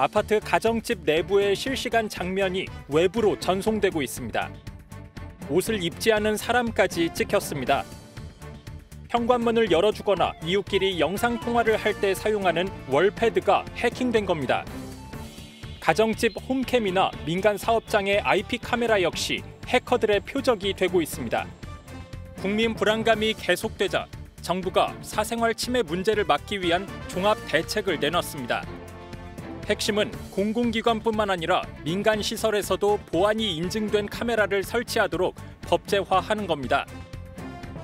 아파트 가정집 내부의 실시간 장면이 외부로 전송되고 있습니다. 옷을 입지 않은 사람까지 찍혔습니다. 현관문을 열어주거나 이웃끼리 영상 통화를 할 때 사용하는 월패드가 해킹된 겁니다. 가정집 홈캠이나 민간 사업장의 IP 카메라 역시 해커들의 표적이 되고 있습니다. 국민 불안감이 계속되자 정부가 사생활 침해 문제를 막기 위한 종합 대책을 내놨습니다. 핵심은 공공기관뿐만 아니라 민간 시설에서도 보안이 인증된 카메라를 설치하도록 법제화하는 겁니다.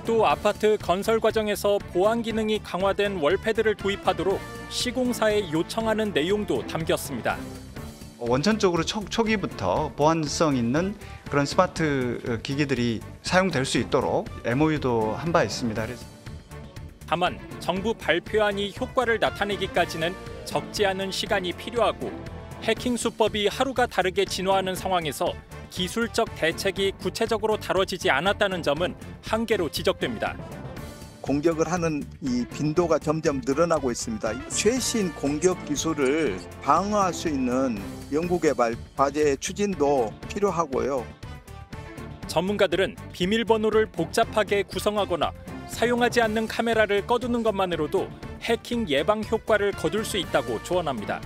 또 아파트 건설 과정에서 보안 기능이 강화된 월패드를 도입하도록 시공사에 요청하는 내용도 담겼습니다. 원천적으로 초, 초기부터 보안성 있는 그런 스마트 기기들이 사용될 수 있도록 MOU도 한 바 있습니다. 그래서 다만 정부 발표안이 효과를 나타내기까지는 적지 않은 시간이 필요하고 해킹 수법이 하루가 다르게 진화하는 상황에서 기술적 대책이 구체적으로 다뤄지지 않았다는 점은 한계로 지적됩니다. 공격을 하는 이 빈도가 점점 늘어나고 있습니다. 최신 공격 기술을 방어할 수 있는 연구개발 과제 추진도 필요하고요. 전문가들은 비밀번호를 복잡하게 구성하거나 사용하지 않는 카메라를 꺼두는 것만으로도 해킹 예방 효과를 거둘 수 있다고 조언합니다.